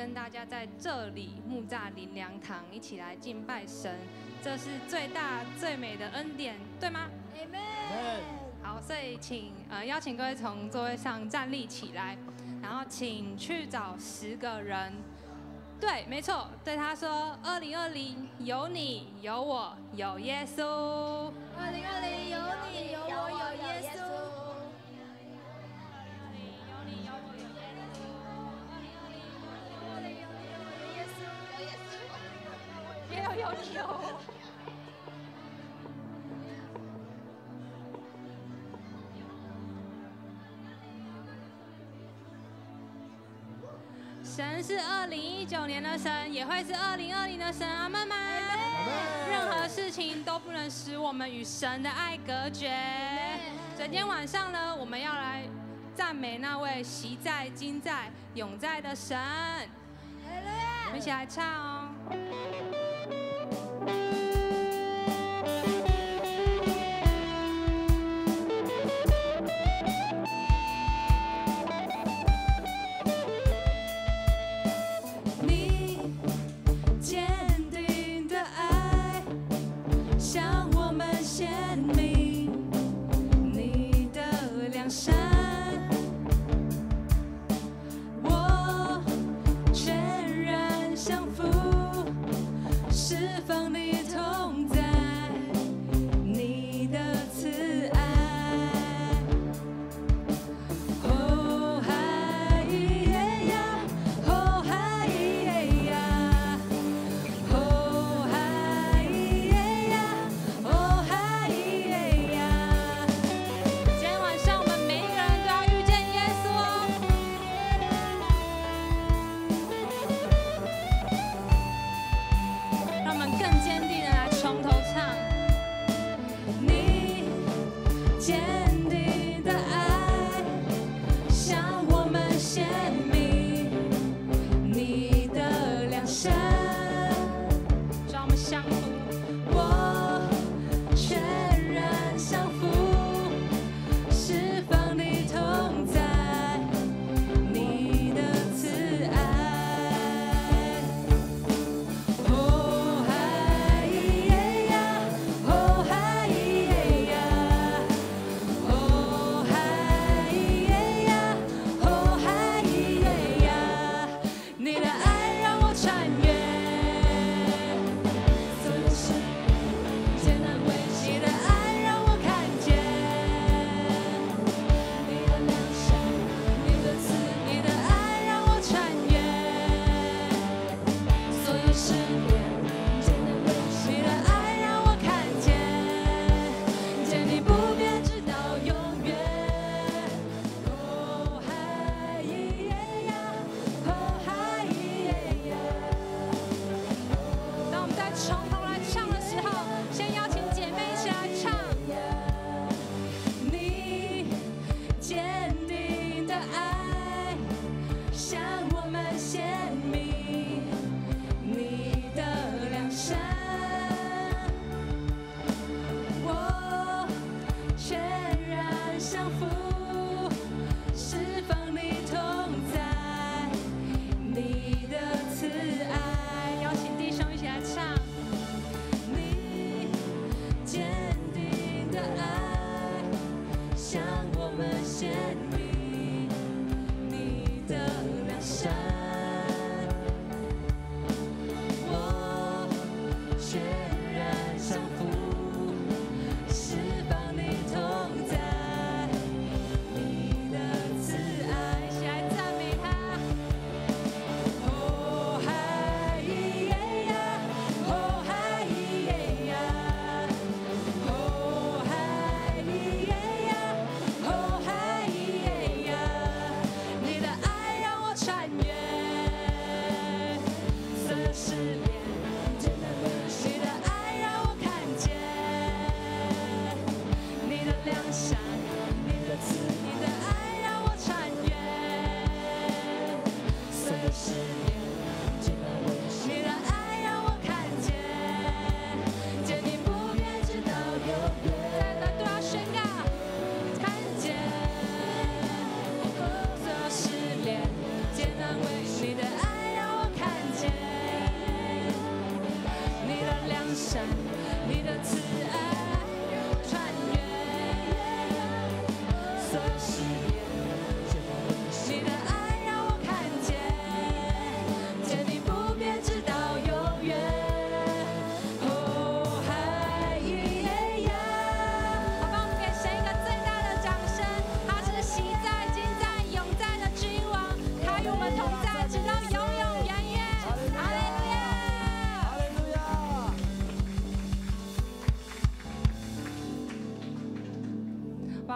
跟大家在这里木栅林良堂一起来敬拜神，这是最大最美的恩典，对吗？Amen。好，所以请呃邀请各位从座位上站立起来，然后请去找十个人，对，没错，对他说：二零二零有你有我有耶稣。二零二零有你有理由。神是二零一九年的神，也会是二零二零的神啊，妈妈。任何事情都不能使我们与神的爱隔绝。昨天晚上呢，我们要来赞美那位习在、今在、永在的神。我们一起来唱哦。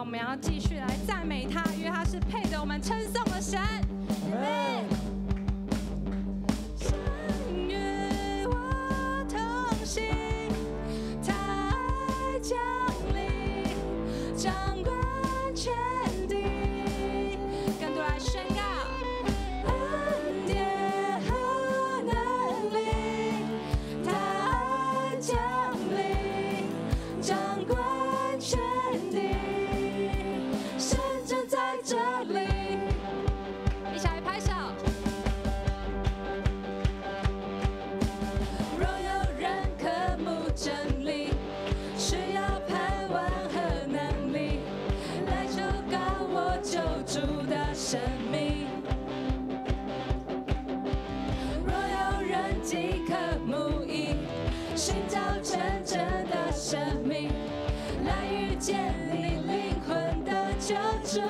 我们要继续来赞美他，因为他是配得我们称颂的神。生命，来遇见你灵魂的救主。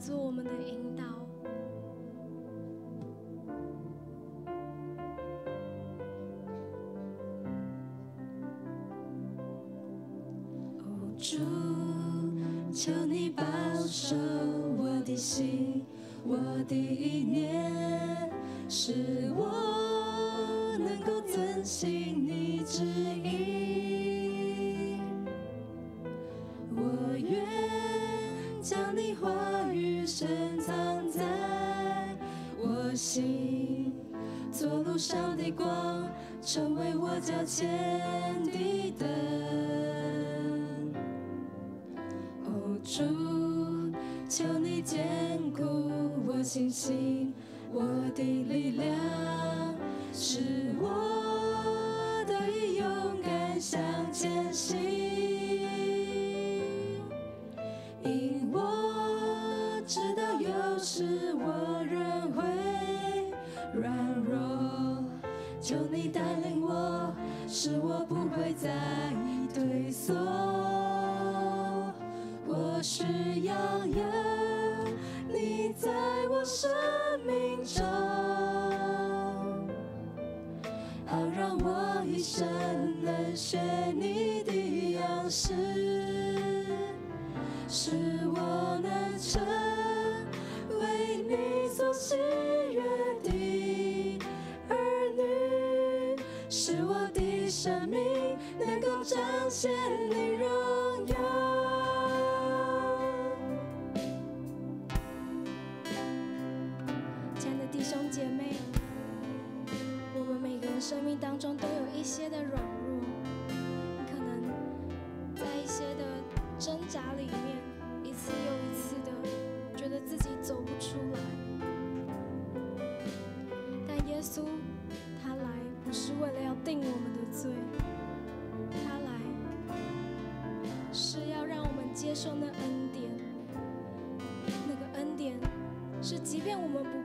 做我们的引导。主，求你保守我的心。我的意念，是我光，成为我脚前的灯。一些的软弱，你可能在一些的挣扎里面，一次又一次的觉得自己走不出来。但耶稣他来不是为了要定我们的罪，他来是要让我们接受那恩典。那个恩典是，即便我们不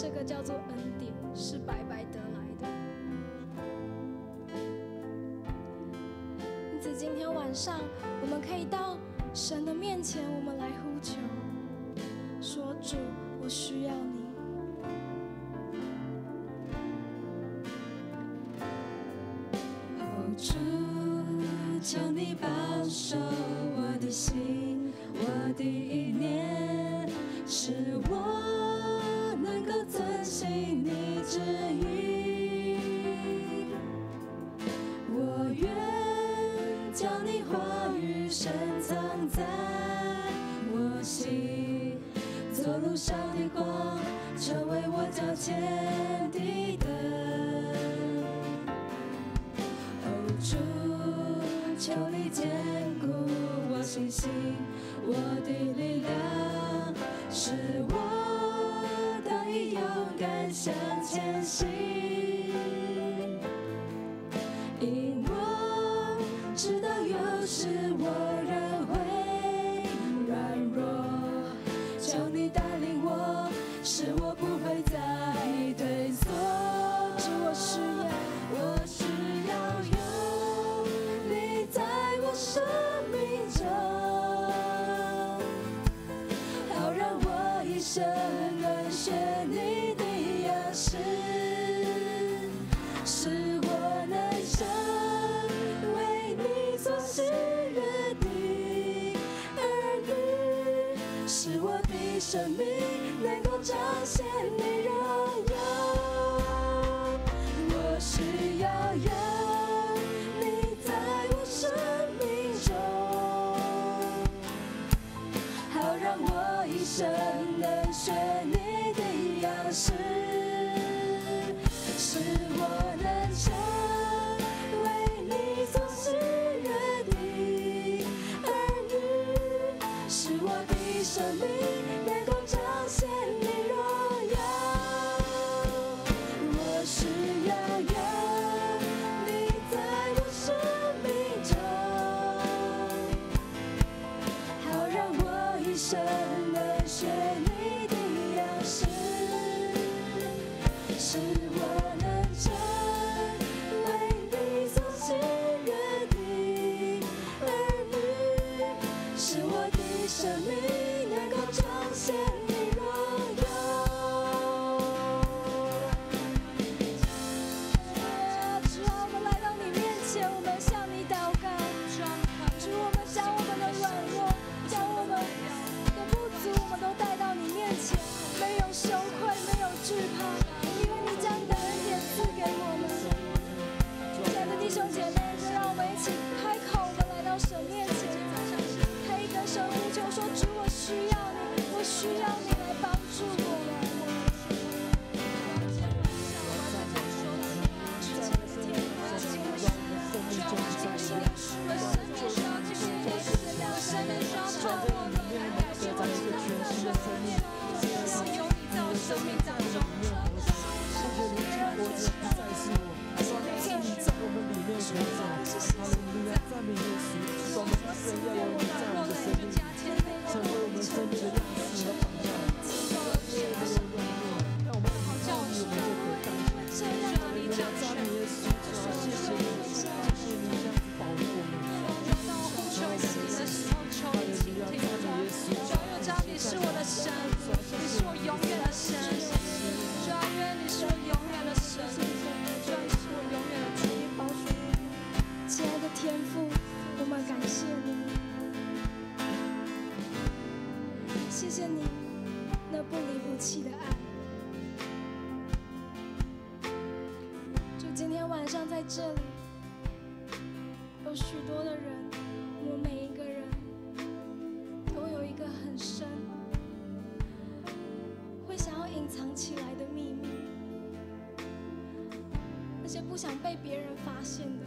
这个叫做恩典，是白白得来的。因此，今天晚上我们可以到神的面前，我们来呼求，说：“主，我需要你。”主，求你保守我的心。我的意念，是我你旨意。我愿将你话语深藏在我心，做路上的光，成为我脚前的灯。哦，主，求你坚固我信心。我的力量，是我向前行。生命能够彰显你。那不离不弃的爱。就今天晚上在这里有许多的人我每一个人都有一个很深会想要隐藏起来的秘密。那些不想被别人发现的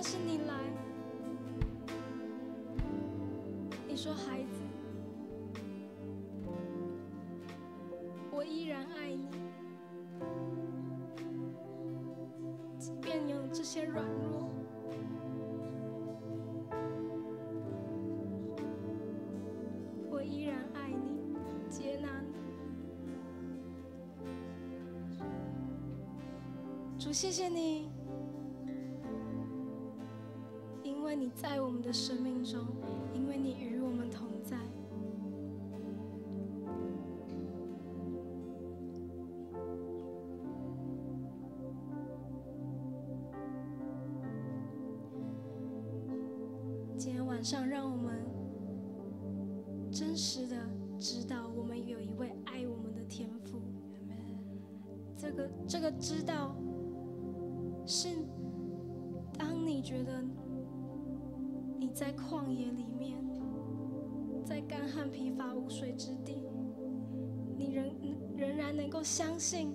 但是你来你说孩子软弱我依然爱你接纳你。主谢谢你因为你在我们的生命上，让我们真实的知道，我们有一位爱我们的天父。这个，这个知道。是，当你觉得你在旷野里面，在干旱疲乏无水之地，你仍仍然能够相信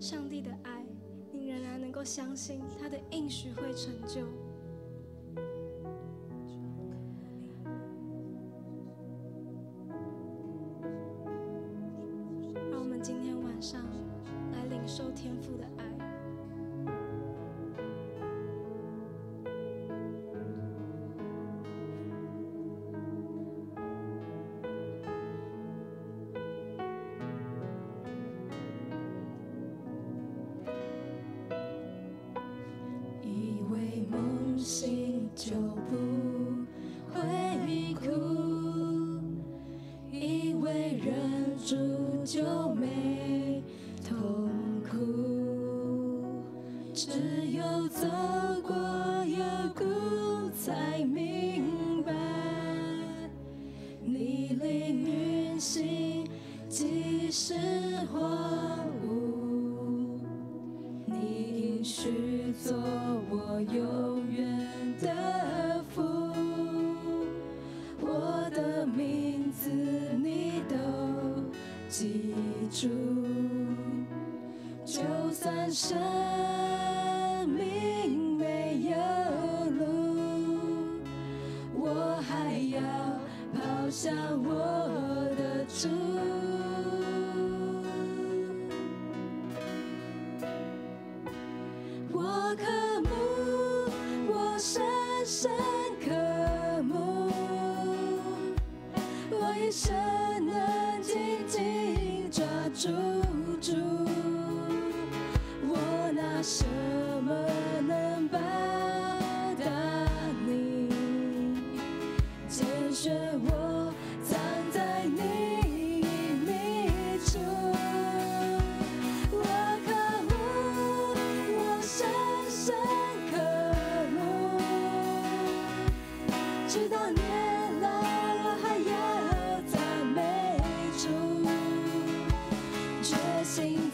上帝的爱，你仍然能够相信他的应许会成就。生命没有路我还要抛下我的初 sing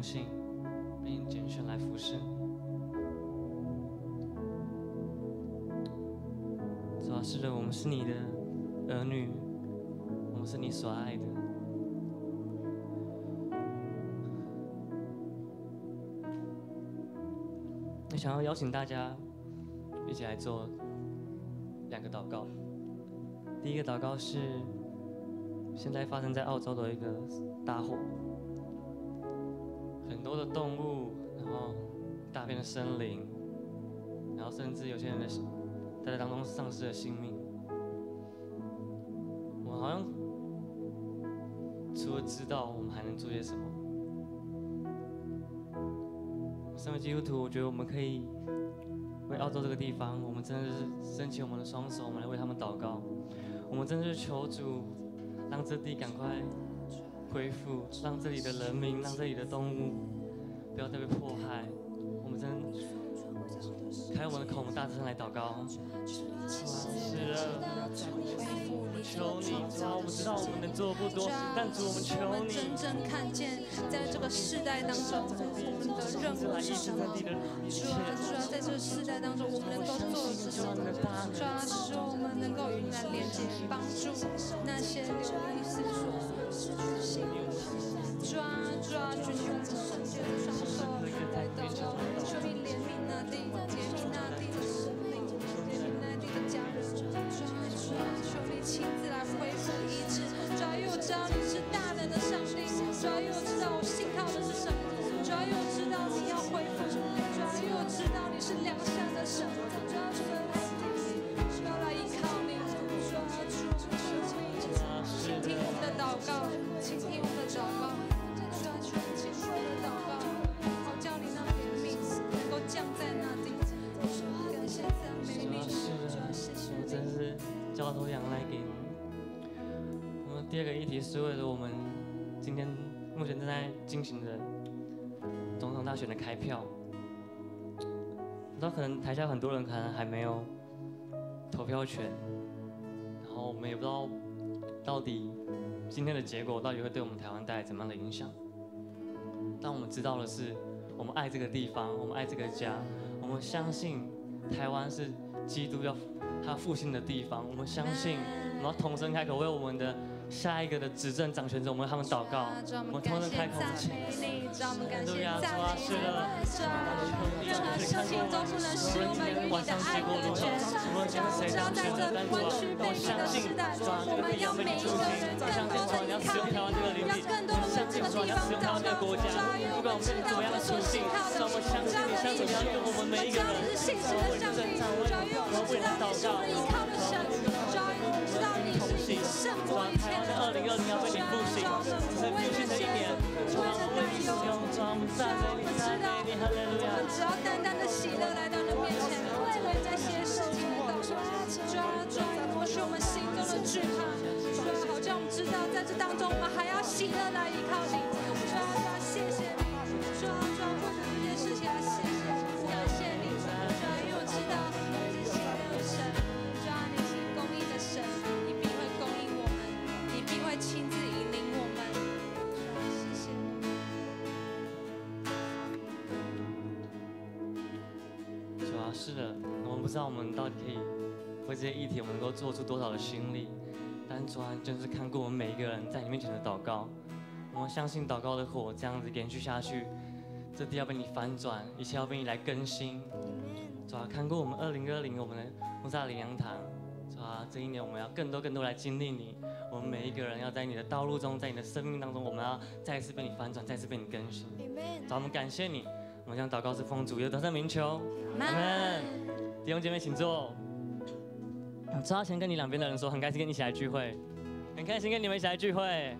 荣幸，被你拣选来服侍。主啊，是的，我们是你的儿女，我们是你所爱的。我想要邀请大家一起来做两个祷告。第一个祷告是现在发生在澳洲的一个大火。多的动物，然后大片的森林，然后甚至有些人的在这当中丧失了性命。我好像除了知道，我们还能做些什么？身为基督徒，我觉得我们可以为澳洲这个地方，我们真的是伸起我们的双手，我们来为他们祷告。我们真的是求主，让这地赶快恢复，让这里的人民，让这里的动物不要再被迫害。我们真开我们的口，我们大声来祷告。是啊。求你，主啊，我们知道我们能做不多，但主我们求你。真正看见，在这个世代当中，我们的任务是什么？主啊，主啊，在这个世代当中，我们能够做的是什么？主啊，使我们能够与你来连接，帮助那些流离失所、失去心的主啊，主啊，举起我们圣洁的双手来祷告，求你怜悯那地，怜悯那交托仰赖给你。我们第二个议题是为了我们今天目前正在进行的总统大选的开票。我知道可能台下很多人可能还没有投票权，然后我们也不知道到底今天的结果到底会对我们台湾带来怎么样的影响。但我们知道的是，我们爱这个地方，我们爱这个家，我们相信台湾是基督要他复兴的地方。我们相信，我们要同声开口为我们的下一个的执政掌权者，我们他们祷告。我们同声开口，请。都要抓是了，看过无论今天晚上结果如何，无论今天谁当选了，但主啊，我相信抓这个地要被你出心，我相信主你要使用台湾这个领地，我相信主你要使用台湾这个国家，不管我们怎么样的处境，让我们相信你，相信你要用我们每一个人，我们为你征战，我们为你祷告，我们同心，主啊，台湾的二零二零要被你复兴，这是复兴的一年，主啊，我为你使用，主啊，我们赞美你，赞美你，哈利路亚。只要单单的喜乐来到你面前，为了这些事情的祷告，抓抓脱去我们心中的惧怕，抓好像我们知道，在这当中我们还要喜乐来依靠你，抓抓谢谢你知道我们到底可以为这些议题，我们能够做出多少的心力。但主啊，真是看过我们每一个人在你面前的祷告，我们相信祷告的火这样子延续下去，这地要被你翻转，一切要被你来更新。主啊，看过我们二零二零我们的穆萨林阳堂，主啊，这一年我们要更多更多来经历你。我们每一个人要在你的道路中，在你的生命当中，我们要再一次被你翻转，再次被你更新。主啊，我们感谢你。我们将祷告是奉主耶稣得胜名求，阿门。弟兄姐妹，请坐。我知道先跟你两边的人说，很开心跟你一起来聚会，很开心跟你们一起来聚会。